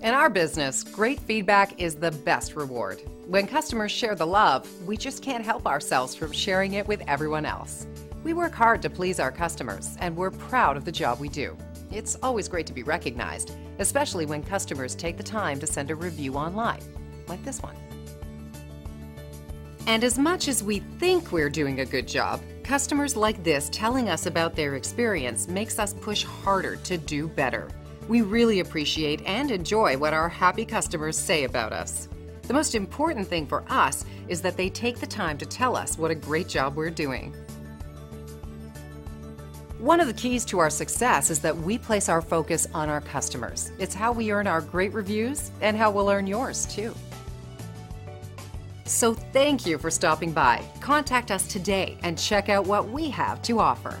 In our business, great feedback is the best reward. When customers share the love, we just can't help ourselves from sharing it with everyone else. We work hard to please our customers, and we're proud of the job we do. It's always great to be recognized, especially when customers take the time to send a review online, like this one. And as much as we think we're doing a good job, customers like this telling us about their experience makes us push harder to do better. We really appreciate and enjoy what our happy customers say about us. The most important thing for us is that they take the time to tell us what a great job we're doing. One of the keys to our success is that we place our focus on our customers. It's how we earn our great reviews and how we'll earn yours too. So thank you for stopping by. Contact us today and check out what we have to offer.